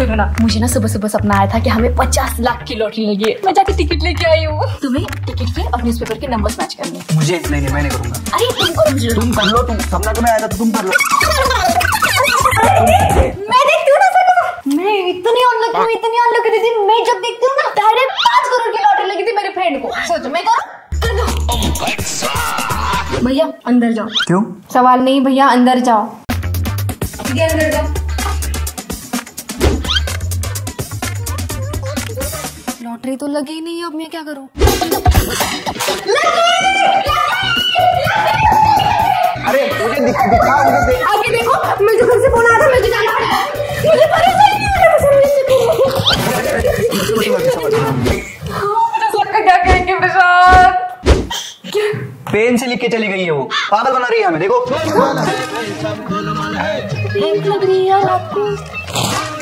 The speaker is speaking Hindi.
सुनो ना मुझे ना सुबह सुबह सपना आया था कि हमें पचास लाख की लॉटरी लगी है। मैं जाके टिकट लेके आई हूँ। तुम्हें टिकट के और न्यूज़पेपर के नंबर्स मैच करने मुझे नहीं नहीं मैं नहीं करूँगा। अरे तुमको तुम कर लो तुम सपना तुम्हें आया था तो तुम कर लो। मैं देखती हूँ ना सर मैं इतनी ऑन लगी हूँ इतनी ऑन लगी थी। मैं जब देखती हूँ ना डायरेक्ट पाँच करोड़ की लॉटरी लगी थी मेरे फ्रेंड को। सोचो मैं करूँ? भैया अंदर जाओ। क्यों? सवाल नहीं भैया अंदर जाओ। अंदर जाओ। लॉटरी तो लगी ही नहीं अब मैं क्या करूँ? अरे मुझे दिख, दिखा मुझे देख आगे देखो मुझे घर से फ़ोन आ रहा है मुझे जाना है मुझे परेशानी नहीं हो रही क्या कहेंगे पेन से लिख के चली गई है वो। पागल बना रही है हमें देखो। लग रही है आपको।